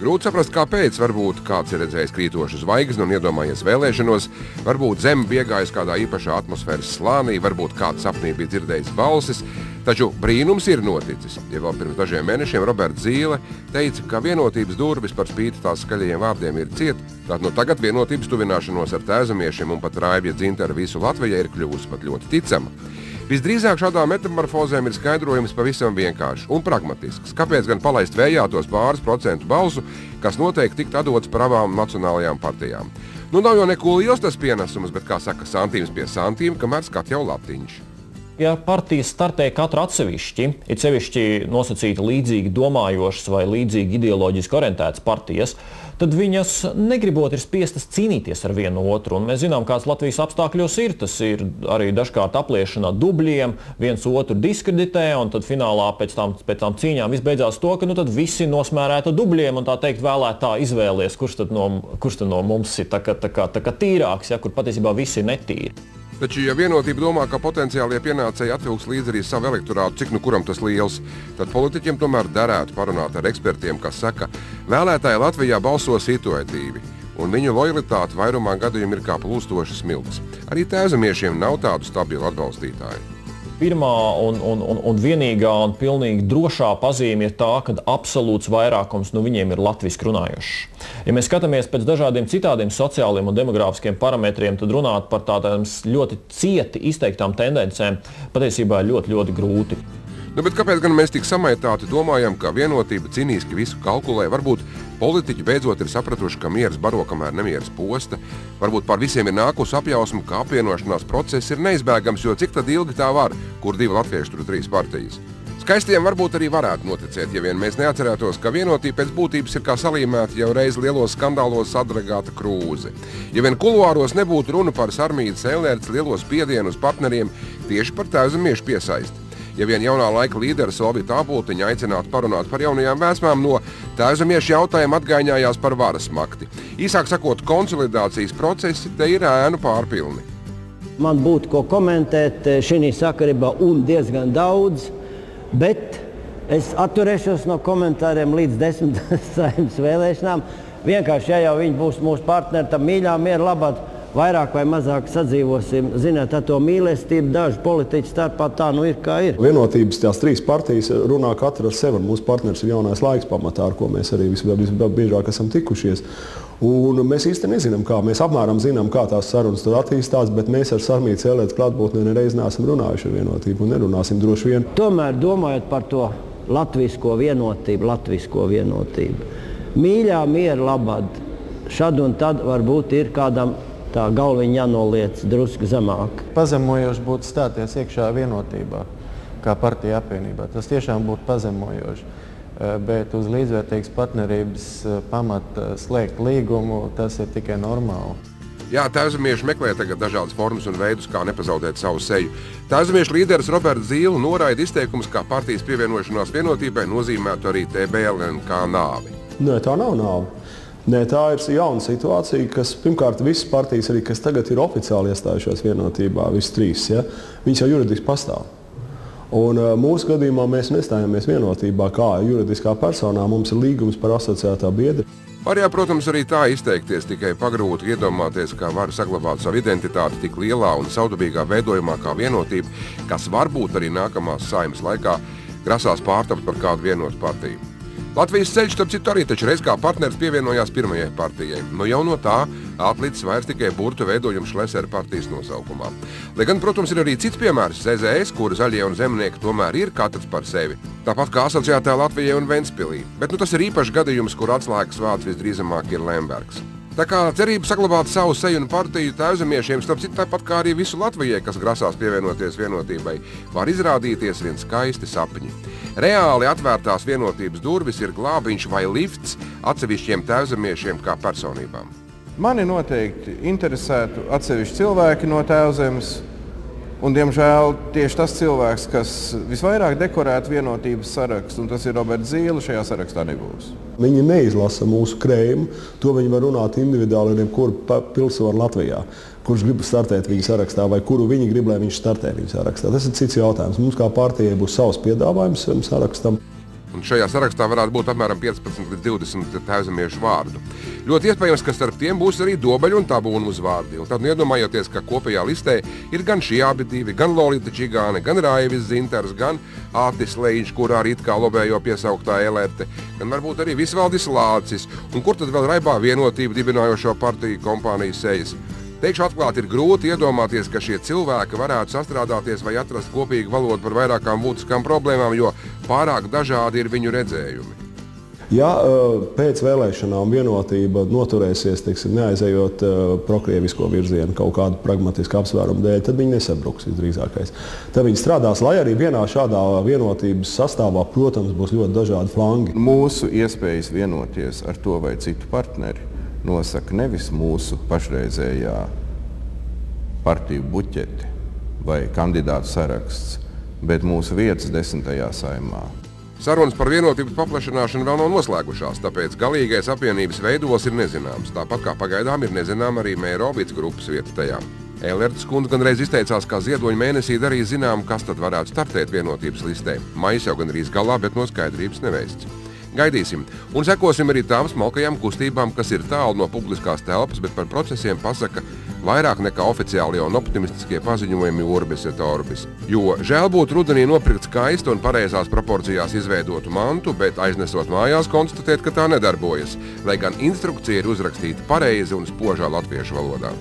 Grūti saprast, kāpēc. Varbūt kāds ir redzējis krītošu zvaigzni un iedomājies vēlēšanos, varbūt zeme biegājas kādā īpašā atmosfēras slānī, varbūt kāds sapnī bija dzirdējis balsis. Taču brīnums ir noticis. Ja vēl pirms dažiem mēnešiem Roberts Zīle teica, ka vienotības durvis par spīti tās skaļajiem vārdiem ir ciet, tad no tagad vienotības tuvināšanos ar tēzamiešiem un pat Raibja dzintara visu Latviju ir kļuvusi pat ļoti ticama. Visdrīzāk šādām metamorfozēm ir skaidrojums pavisam vienkāršs un pragmatisks. Kāpēc gan palaist vējā tos pāris procentu balsu, kas noteikti tiktu dots par abām nacionālajām partijām? Nu, nav jau neko liels tas pienesums, bet, kā saka, santīms pie santīm, kamēr skat jau latiņš ja partijas startē katra atsevišķi, ir sevišķi nosacīti līdzīgi domājošas vai līdzīgi ideoloģiski orientētas partijas, tad viņas negribot ir spiestas cīnīties ar vienu otru. Un mēs zinām, kāds Latvijas apstākļos ir. Tas ir arī dažkārt apliešana dubļiem, viens otru diskreditē, un tad finālā pēc tam, pēc tam cīņām izbeidzās to, ka nu, visi nosmērēta dubļiem, un tā teikt, vēlētā izvēlies, kurš tad no, kurš tad no mums ir tā kā, tā kā, tā kā tīrāks, ja, kur patiesībā visi ir netīri. Taču, ja vienotība domā, ka potenciālie pienācēji atvilks līdzi arī savu elektorātu, cik nu kuram tas liels, tad politiķiem tomēr derētu parunāt ar ekspertiem, kas saka, vēlētāji Latvijā balso situatīvi. Un viņu lojalitāte vairumā gadījumā ir kā plūstošas smilts. Arī tēzamiešiem nav tādu stabilu atbalstītāju pirmā un, un, un, un vienīgā un pilnīgi drošā pazīme ir tā, ka absolūts vairākums no nu, viņiem ir latviešu runājošs. Ja mēs skatāmies pēc dažādiem citādiem sociāliem un demogrāfiskiem parametriem, tad runāt par tādām ļoti cieti izteiktām tendencēm patiesībā ir ļoti, ļoti grūti. Nu, kāpēc gan mēs tik samaitāti domājam, ka vienotība cīnīski visu kalkulē? Varbūt politiķi beidzot ir sapratuši, ka mieras baro, kamēr nemieras posta. Varbūt par visiem ir nākusi apjausma, ka apvienošanās process ir neizbēgams, jo cik tad ilgi tā var, kur divi latvieši tur trīs partijas. Skaistiem varbūt arī varētu noticēt, ja vien mēs neatcerētos, ka vienotība pēc būtības ir kā salīmēta jau reiz lielos skandālos sadragāta krūze. Ja vien kuluāros nebūtu runa par sarmītas ēlērts lielos spiedienu uz partneriem tieši par tēvzemiešu piesaisti ja vien jaunā laika līderis Olvita Apultiņa aicinātu parunāt par jaunajām vēsmām, no tēzamiešu jautājuma atgaiņājās par varas makti. Īsāk sakot, konsolidācijas procesi te ir ēnu pārpilni. Man būtu ko komentēt eh, šī sakarībā un diezgan daudz, bet es atturēšos no komentāriem līdz desmit saimnes vēlēšanām. Vienkārši, ja jau viņi būs mūsu partneri, tad mīļā, miera labāk vairāk vai mazāk sadzīvosim, zināt, ar to mīlestību dažu politiķu starpā tā nu ir kā ir. Vienotības tās trīs partijas runā katra ar sevi. Mūsu partneris ir jaunais laiks pamatā, ar ko mēs arī visbiežāk esam tikušies. Un mēs īstenībā nezinām, kā. Mēs apmēram zinām, kā tās sarunas tur attīstās, bet mēs ar Sarmītu Cēlētas klātbūtni nereiz neesam runājuši ar vienotību un nerunāsim droši vien. Tomēr domājot par to latvisko vienotību, latvisko vienotību, mīļā miera labad, šad un tad varbūt ir kādam tā galviņa jānoliec drusku zemāk. Pazemojoši būtu stāties iekšā vienotībā, kā partija apvienībā. Tas tiešām būtu pazemojoši. Eh, bet uz līdzvērtīgas partnerības eh, pamata slēgt līgumu, tas ir tikai normāli. Jā, tēvzemieši meklē tagad dažādas formas un veidus, kā nepazaudēt savu seju. Tēvzemiešu līderis Roberts Zīle noraida izteikumus, ka partijas pievienošanās vienotībai nozīmētu arī TBLN kā nāvi. Nē, tā nav nāve. Nē, tā ir jauna situācija, kas pirmkārt visas partijas, arī, kas tagad ir oficiāli iestājušās vienotībā, visas trīs, ja, viņas jau juridiski pastāv. Un, uh, mūsu gadījumā mēs nestājāmies vienotībā kā juridiskā personā. Mums ir līgums par asociētā biedru. Var jā, protams, arī tā izteikties, tikai pagrūti iedomāties, kā var saglabāt savu identitāti tik lielā un saudabīgā veidojumā kā vienotība, kas varbūt arī nākamās saimas laikā grasās pārtapt par kādu vienotu partiju. Latvijas ceļš, starp citu, arī taču reiz kā partneris pievienojās pirmajai partijai. Nu jau no tā atlicis vairs tikai burtu veidojums Šlesera partijas nosaukumā. Lai gan, protams, ir arī cits piemērs - ZZS, kura zaļie un zemnieki tomēr ir katrs par sevi. Tāpat kā asociētā Latvijai un Ventspilī. Bet nu, tas ir īpašs gadījums, kur atslēgas vārds visdrīzamāk ir Lembergs. Tā kā cerība saglabāt savu seju un partiju tēvzemiešiem, starp citu, tāpat kā arī visu Latvijai, kas grasās pievienoties vienotībai, var izrādīties viens skaisti sapņi. Reāli atvērtās vienotības durvis ir glābiņš vai lifts atsevišķiem tēvzemiešiem kā personībām. Mani noteikti interesētu atsevišķi cilvēki no tēvzemes, Un, diemžēl tieši tas cilvēks, kas visvairāk dekorētu vienotības sarakstu, un tas ir Roberts Zīle, šajā sarakstā nebūs. Viņi neizlasa mūsu krējumu. To viņi var runāt individuāli ar jebkuru pilsonu Latvijā. Kurš grib startēt viņa sarakstā, vai kuru viņi grib, lai viņš startē viņa sarakstā. Tas ir cits jautājums. Mums kā partijai būs savs piedāvājums sarakstam. Un šajā sarakstā varētu būt apmēram 15 līdz 20 tēvzemiešu vārdu. Ļoti iespējams, ka starp tiem būs arī dobeļu un tabūnu uzvārdi. Un tad, iedomājoties, ka kopējā listē ir gan šie abi divi, gan Lolita Čigāne, gan Raivis Zinters, gan Ātis Leņš, kurā arī it kā lobējo piesauktā Elerte, gan varbūt arī Visvaldis Lācis, un kur tad vēl raibā vienotību dibinājošo partiju kompānijas sejas. Teikšu atklāti, ir grūti iedomāties, ka šie cilvēki varētu sastrādāties vai atrast kopīgu valodu par vairākām būtiskām problēmām, jo pārāk dažādi ir viņu redzējumi. Ja pēc vēlēšanām vienotība noturēsies, teiksim, neaizejot prokrievisko virzienu kaut kādu pragmatisku apsvērumu dēļ, tad viņi nesabruks visdrīzākais. Tad viņi strādās, lai arī vienā šādā vienotības sastāvā, protams, būs ļoti dažādi flangi. Mūsu iespējas vienoties ar to vai citu partneri nosaka nevis mūsu pašreizējā partiju buķeti vai kandidātu saraksts, bet mūsu vietas desmitajā saimā. Sarunas par vienotības paplašināšanu vēl nav noslēgušās, tāpēc galīgais apvienības veidols ir nezināms. Tāpat kā pagaidām ir nezināma arī Mērovics grupas vieta tajā. Elerts kundze gandrīz izteicās, ka ziedoņa mēnesī darīja zinām, kas tad varētu startēt vienotības listē. Maijs jau gandrīz galā, bet no skaidrības neveists. Gaidīsim un sekosim arī tām smalkajām kustībām, kas ir tālu no publiskās telpas, bet par procesiem pasaka vairāk nekā oficiālie un optimistiskie paziņojumi Urbis et Orbis. Jo žēl būtu rudenī nopirkt skaistu un pareizās proporcijās izveidotu mantu, bet aiznesot mājās konstatēt, ka tā nedarbojas, lai gan instrukcija ir uzrakstīta pareizi un spožā latviešu valodā.